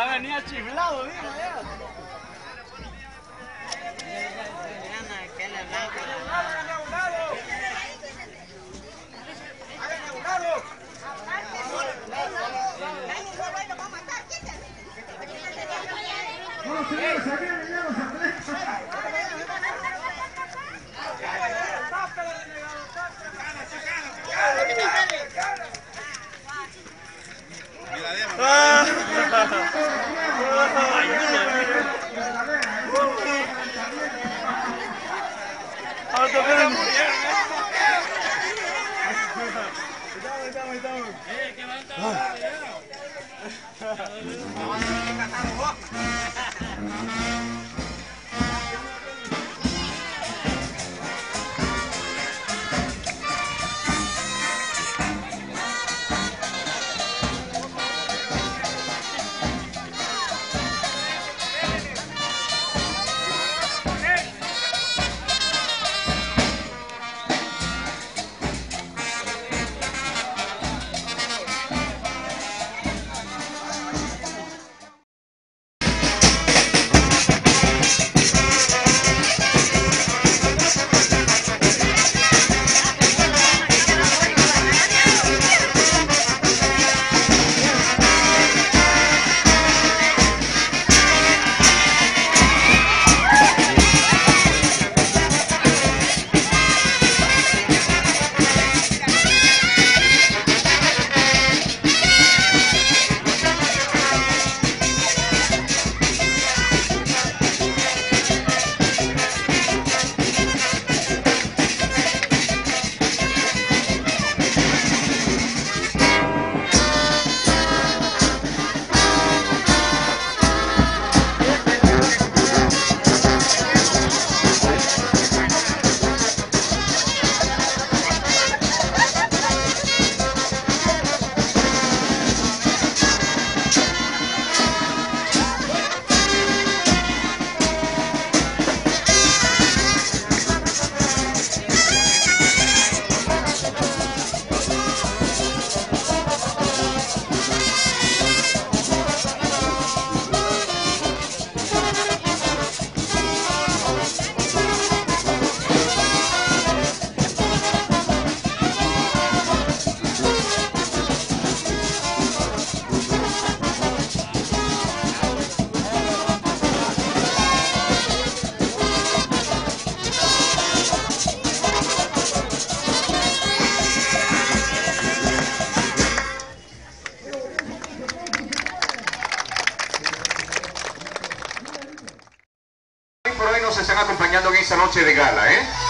Ya venía chiflado, Dima, ya. Vamos. Hoy nos están acompañando en esta noche de gala, ¿eh? ¡Eh,